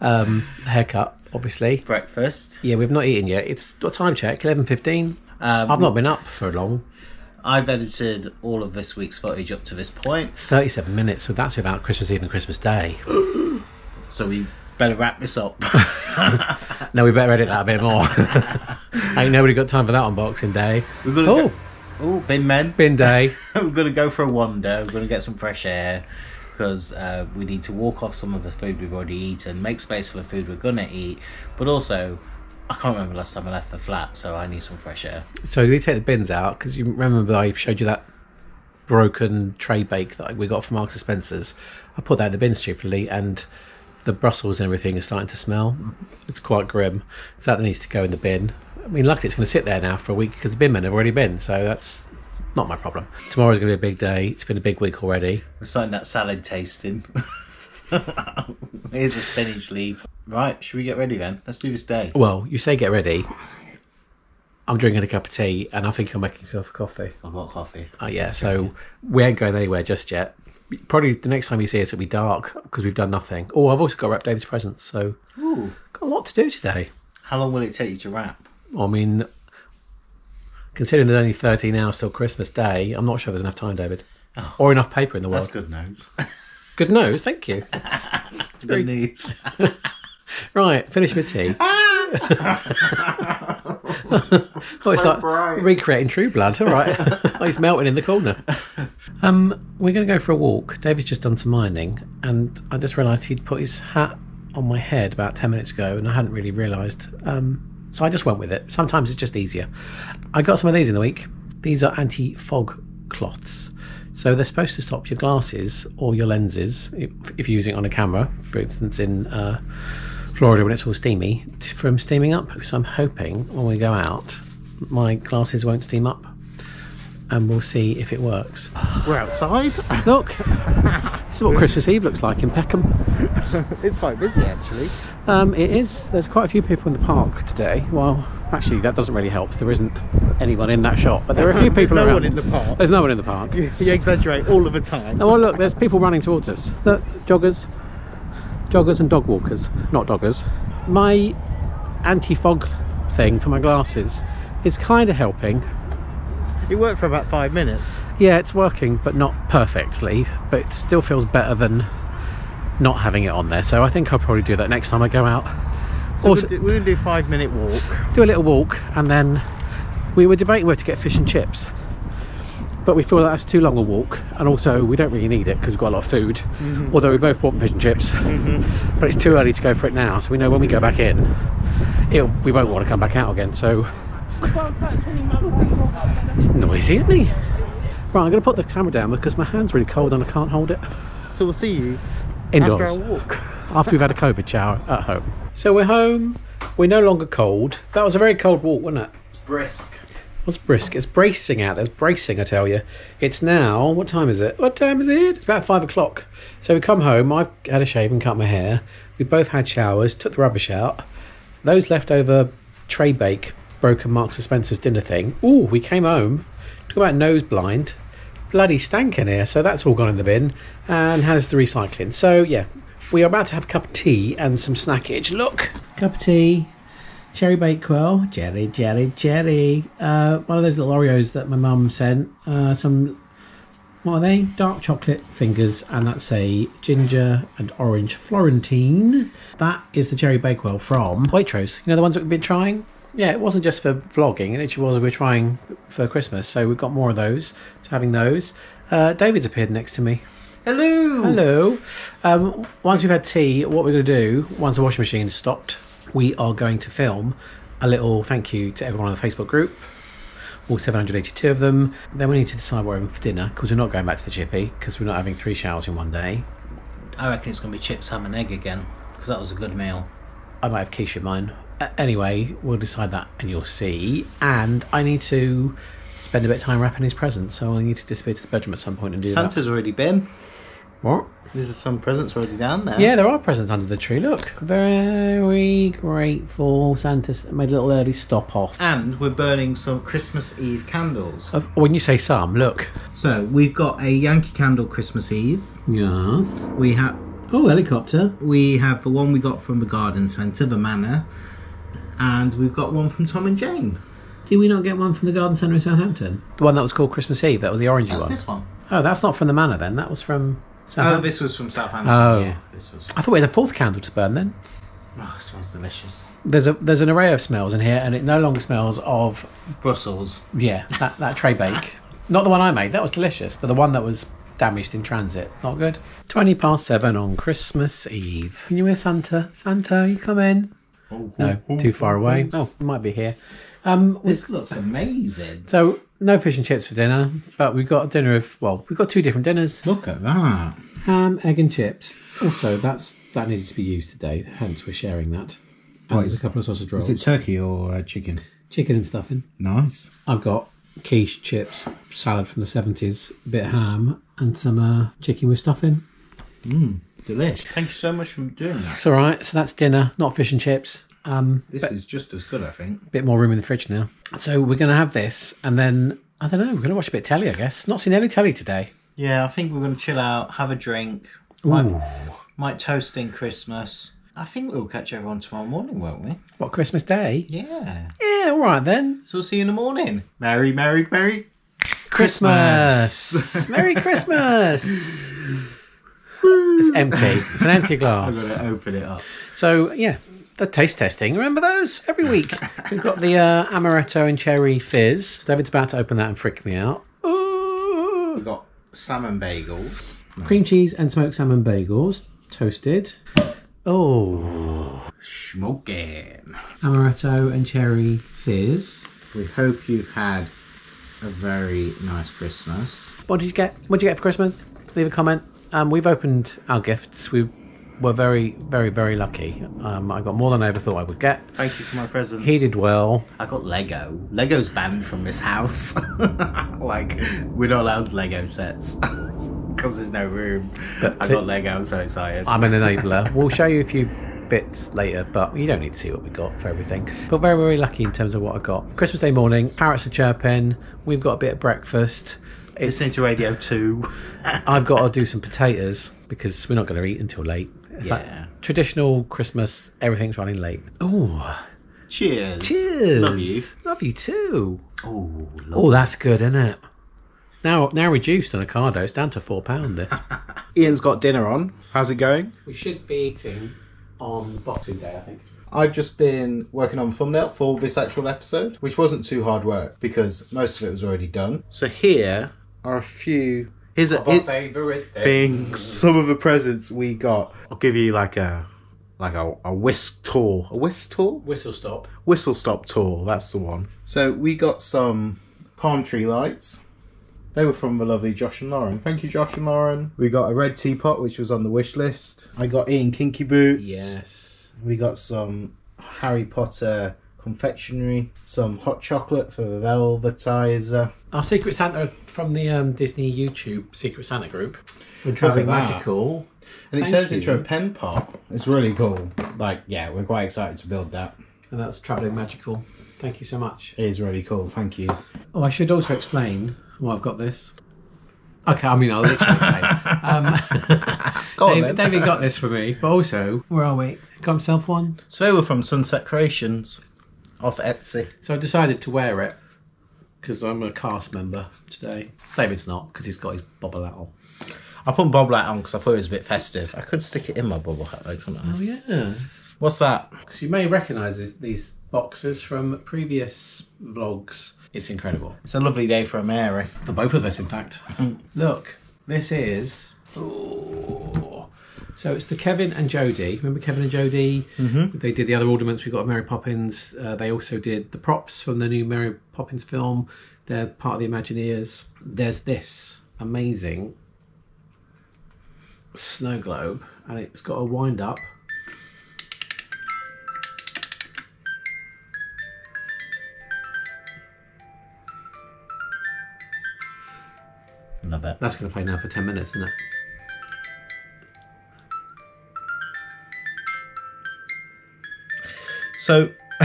Um, haircut, obviously. Breakfast. Yeah, we've not eaten yet. It's what time check? Eleven fifteen. Um, I've not been up for long. I've edited all of this week's footage up to this point, It's thirty-seven minutes, so that's without Christmas Eve and Christmas Day. so we better wrap this up. No, we better edit that a bit more. Ain't nobody got time for that on Boxing Day. We're gonna Oh, go- Oh, bin men. bin day. We're going to go for a wander. We're going to get some fresh air because uh, we need to walk off some of the food we've already eaten, make space for the food we're going to eat, but also. I can't remember last time I left the flat, so I need some fresh air. So we take the bins out because you remember I showed you that broken tray bake that we got from Marks and Spencers. I put that in the bin stupidly, and the Brussels and everything is starting to smell. It's quite grim. So that needs to go in the bin. I mean, luckily it's going to sit there now for a week because the bin men have already been, so that's not my problem. Tomorrow's going to be a big day. It's been a big week already. We're starting that salad tasting. Here's a spinach leaf. Right, should we get ready then? Let's do this day. Well, you say get ready. I'm drinking a cup of tea, and I think you're making yourself a coffee. I've got coffee. Oh yeah, so we ain't going anywhere just yet. Probably the next time you see us, it'll be dark because we've done nothing. Oh, I've also got to wrap David's presents, so Ooh. got a lot to do today. How long will it take you to wrap? I mean, considering there's only 13 hours till Christmas Day, I'm not sure there's enough time, David, oh. or enough paper in the world. That's good news. Good news, thank you. good news. Right, finish with tea. Ah! Oh, it's like bright. recreating True Blood. All right, oh, he's melting in the corner. Um, we're going to go for a walk. David's just done some mining, and I just realised he'd put his hat on my head about ten minutes ago, and I hadn't really realised. Um, so I just went with it. Sometimes it's just easier. I got some of these in the week. These are anti-fog cloths. So they're supposed to stop your glasses or your lenses if, if you're using it on a camera, for instance, in uh, Florida when it's all steamy, from steaming up. So I'm hoping when we go out, my glasses won't steam up, and we'll see if it works. We're outside. Look, this is what Christmas Eve looks like in Peckham. It's quite busy actually. Um, it is. There's quite a few people in the park today. Well, actually, that doesn't really help. There isn't anyone in that shop, but there are a few people no around. one in the park. There's no one in the park. You exaggerate all of the time. Oh, well, look, there's people running towards us. Look, joggers, joggers and dog walkers, not doggers. My anti-fog thing for my glasses is kind of helping. It worked for about five minutes. Yeah, it's working, but not perfectly. But it still feels better than not having it on there. So I think I'll probably do that next time I go out. So Also- we'll, do, we'll do five minute walk. do a little walk, and then we were debating where to get fish and chips. But we feel like that's too long a walk, and also we don't really need it because we've got a lot of food. Mm-hmm. Although we both want fish and chips, mm-hmm. but it's too early to go for it now. So we know when we go back in, it'll, we won't want to come back out again. So it's noisy, isn't he? Right, I'm going to put the camera down because my hand's really cold and I can't hold it. So we'll see you Indoors after our walk. after we've had a COVID shower at home. So we're home. We're no longer cold. That was a very cold walk, wasn't it? Brisk. What's brisk? It's bracing out. There's bracing, I tell you. It's now. What time is it? What time is it? It's about five o'clock. So we come home. I've had a shave and cut my hair. We both had showers. Took the rubbish out. Those leftover tray bake broken Marks and Spencer's dinner thing. Ooh, we came home. Talk about nose blind. Bloody stank in here. So that's all gone in the bin and has the recycling. So yeah, we are about to have a cup of tea and some snackage. Look, cup of tea cherry bakewell, cherry, cherry, cherry. Uh, one of those little Oreos that my mum sent. Uh, some, what are they? Dark chocolate fingers, and that's a ginger and orange Florentine. That is the cherry bakewell from Waitrose. You know the ones that we've been trying. Yeah, it wasn't just for vlogging. It actually was we are trying for Christmas, so we've got more of those. So having those. Uh, David's appeared next to me. Hello. Hello. Um, once we've had tea, what we're going to do, once the washing machine is stopped, we are going to film a little thank you to everyone on the Facebook group, all 782 of them. Then we need to decide what we're having for dinner because we're not going back to the chippy because we're not having three showers in one day. I reckon it's going to be chips, ham, and egg again because that was a good meal. I might have quiche in mine. Uh, anyway, we'll decide that and you'll see. And I need to spend a bit of time wrapping his presents, so I need to disappear to the bedroom at some point and do that. Santa's already been. That. What? These are some presents already down there. Yeah, there are presents under the tree. Look, very grateful. Santa made a little early stop off. And we're burning some Christmas Eve candles. Uh, When you say some, look. So we've got a Yankee Candle Christmas Eve. Yes. We have Oh, helicopter. we have the one we got from the garden centre, the manor, and we've got one from Tom and Jane. Did we not get one from the garden centre in Southampton? The one that was called Christmas Eve. That was the orangey That's one. this one. Oh, that's not from the manor then. That was from Oh, this was from Southampton. Oh. yeah. This was. I thought we had a fourth candle to burn then. Oh, it smells delicious. There's a there's an array of smells in here, and it no longer smells of Brussels. yeah that that tray bake. Not the one I made. That was delicious, but the one that was damaged in transit. Not good. Twenty past seven on Christmas Eve. Can you hear Santa? Santa, you come in? Oh, No, too far away. Oh, he might be here. Um, This looks amazing. so no fish and chips for dinner, but we've got a dinner of well, we've got two different dinners: Look at that. ham, egg, and chips. Also, that's that needed to be used today. Hence, we're sharing that. And What there's is- a couple of sausage rolls, Is it turkey or uh, chicken? chicken and stuffing. Nice. I've got quiche, chips, salad from the seventies, a bit of ham, and some uh, chicken with stuffing. Mmm, delish. Thank you so much for doing that. It's all right. So that's dinner, not fish and chips. Um, This is just as good, I think. A bit more room in the fridge now. So we're going to have this, and then I don't know. We're going to watch a bit of telly, I guess. Not seen any telly today. Yeah, I think we're going to chill out, have a drink, might, might toast in Christmas. I think we'll catch everyone tomorrow morning, won't we? What Christmas Day? Yeah. Yeah, all right then. So we'll see you in the morning. Merry, merry, merry. Christmas. Merry Christmas. it's empty. It's an empty glass. I'm glass. going to open it up. So yeah, the taste testing. Remember those every week. We've got the uh, amaretto and cherry fizz. David's about to open that and freak me out. Ooh. We've got salmon bagels. Cream cheese and smoked salmon bagels, toasted. Oh, Smoking. amaretto and cherry fizz. We hope you've had a very nice Christmas. What did you get? What did you get for Christmas? Leave a comment. Um, we've opened our gifts. We were very, very, very lucky. Um, I got more than I ever thought I would get. Thank you for my presents. He did well. I got Lego. Lego's banned from this house. like, we're not allowed Lego sets. Because there's no room. I got Lego, I'm so excited. I'm an enabler. we'll show you a few bits later, but you don't need to see what we got for everything. But very, very lucky in terms of what I got. Christmas Day morning, parrots are chirping. We've got a bit of breakfast. It's, Listening to Radio 2. I've got to do some potatoes because we're not going to eat until late. It's Yeah. like traditional Christmas, everything's running late. Oh, Cheers. cheers. Love you. Love you too. Oh, Oh, that's good, isn't it? Now, now reduced on Ocado, it's down to four pound. This. Eh? Ian's got dinner on. How's it going? we should be eating on Boxing Day, I think. I've just been working on thumbnail for this actual episode, which wasn't too hard work because most of it was already done. So here are a few. Here's a it- favourite things. Some of the presents we got. I'll give you like a like a, a whisk tour. A whisk tour? Whistle stop. Whistle stop tour. That's the one. So we got some palm tree lights. They were from the lovely Josh and Lauren. Thank you, Josh and Lauren. We got a red teapot, which was on the wish list. I got Ian Kinky Boots. Yes. We got some Harry Potter confectionery, some hot chocolate for the Velvetiser. Our Secret Santa from the um, Disney YouTube Secret Santa group. From Travelling Look at that. Magical. And it Thank turns you. into a pen pop. It's really cool. Like, yeah, we're quite excited to build that. And that's Travelling Magical. Thank you so much. It is really cool. Thank you. Oh, I should also explain why I've got this. Okay, I mean, I'll literally explain. Um, Go on, David. David got this for me, but also, where are we? Got himself one. So they were from Sunset Creations off Etsy. So I decided to wear it because I'm a cast member today. David's not because he's got his bobble hat on. I put bobble hat on because I thought it was a bit festive. I could stick it in my bubble hat though, couldn't I? Oh yeah. What's that? So you may recognise these, these boxes from previous vlogs. It's incredible It's a lovely day for a Mary. for both of us, in fact. Mm. Look, this is. Ooh. So it's the Kevin and Jody. Remember Kevin and Jody? Mm-hmm. They did the other ornaments. We got Mary Poppins. Uh, they also did the props from the new Mary Poppins film. They're part of the Imagineers. There's this amazing snow globe, and it's got a wind up. Love it. That's going to play now for 10 minutes, isn't it? So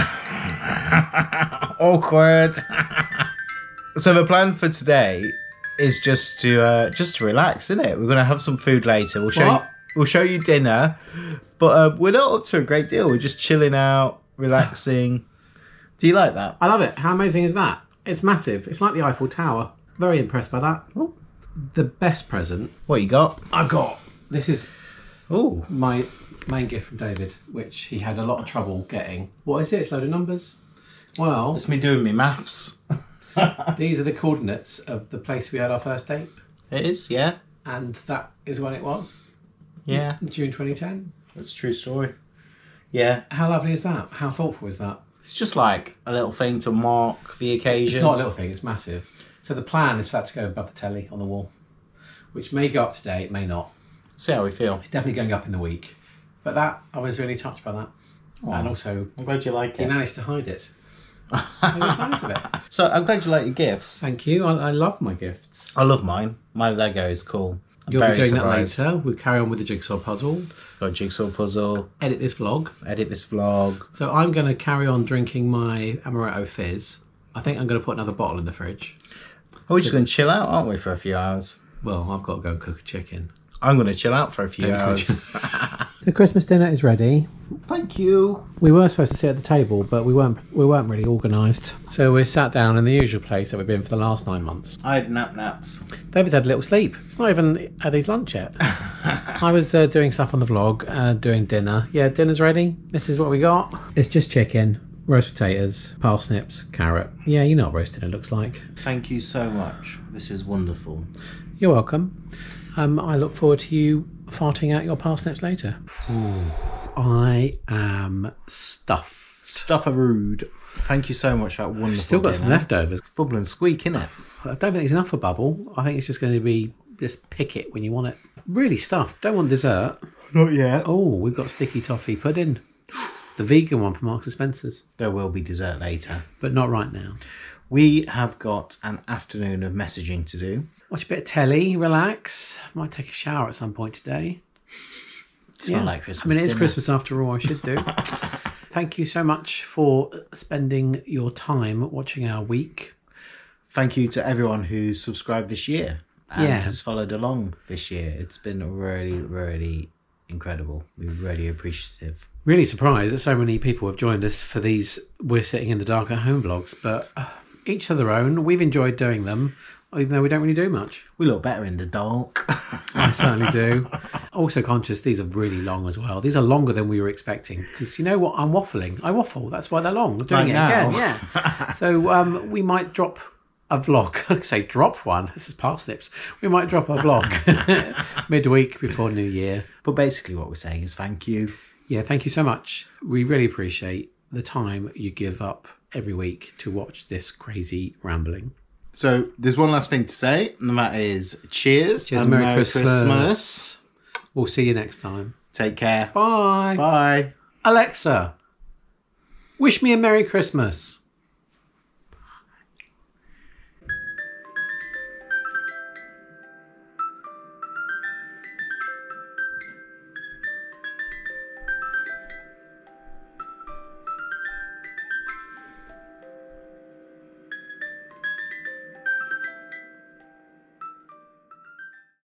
awkward. so the plan for today is just to uh, just to relax, isn't it? We're gonna have some food later. We'll show you, we'll show you dinner, but uh, we're not up to a great deal. We're just chilling out, relaxing. Do you like that? I love it. How amazing is that? It's massive. It's like the Eiffel Tower. Very impressed by that. The best present What you got? I got. This is Oh, my main gift from David, which he had a lot of trouble getting. What is it? It's a load of numbers. Well, it's me doing me maths. these are the coordinates of the place we had our first date, It is, yeah, and that is when it was, yeah. June 2010. That's a true story. Yeah, How lovely is that? How thoughtful is that? it's just like a little thing to mark the occasion. It's not a little thing, it's massive. So the plan is for that to go above the telly on the wall, which may go up today, it may not. See how we feel. It's definitely going up in the week. But that, I was really touched by that. And also, I'm glad you like he it. managed to hide it. It was nice of it. So I'm glad you like your gifts. Thank you. I, I love my gifts. I love mine. My Lego is cool. I'm You'll be doing surprised. that later. We'll carry on with the jigsaw puzzle, Got a jigsaw puzzle. edit this vlog. Edit this vlog. So I'm going to carry on drinking my Amaretto Fizz. I think I'm going to put another bottle in the fridge. Oh, we're just going to chill out, aren't we, for a few hours? Well, I've got to go and cook a chicken. I'm going to chill out for a few Thanks, hours. The Christmas dinner is ready. Thank you. We were supposed to sit at the table, but we weren't. We weren't really organised. So we sat down in the usual place that we've been for the last nine months. I had nap naps. David's had a little sleep. It's not even had his lunch yet. I was uh, doing stuff on the vlog, uh, doing dinner. Yeah, dinner's ready. This is what we got. It's just chicken, roast potatoes, parsnips, carrot. Yeah, you know what roast dinner looks like. Thank you so much. This is wonderful. You're welcome. Um, I look forward to you farting out your parsnips later. I am stuffed. Stuff a rude. Thank you so much for that wonderful Still got some dinner. leftovers. Bubble and squeak, innit? I don't think there's enough for bubble. I think it's just going to be just pick it when you want it. Really stuffed. Don't want dessert. Not yet. Oh, we've got sticky toffee pudding. The vegan one from Marks and Spencer's, There will be dessert later. but not right now. We have got an afternoon of messaging to do. Watch a bit of telly, relax. Might take a shower at some point today. It's not like Christmas. I mean, it is dinner. Christmas after all. I should do. Thank you so much for spending your time watching our week. Thank you to everyone who subscribed this year and Yeah. has followed along this year. It's been really, really incredible. We're really appreciative. Really surprised that so many people have joined us for these We're Sitting in the Dark at Home vlogs, but uh, each to their own. We've enjoyed doing them, even though we don't really do much. We look better in the dark. I certainly do. Also conscious these are really long as well. These are longer than we were expecting because you know what? I'm waffling. I waffle. That's why they're long. I'm doing it now. again. Yeah. so um, we might drop a vlog. I say drop one. This is parsnips. We might drop a vlog midweek before New Year. but basically, what we're saying is thank you. Yeah. Thank you so much. We really appreciate the time you give up every week to watch this crazy rambling. So, there's one last thing to say, and that is cheers. Cheers and and Merry Christmas. We'll see you next time. Take care. Bye. Bye. Alexa, wish me a Merry Christmas.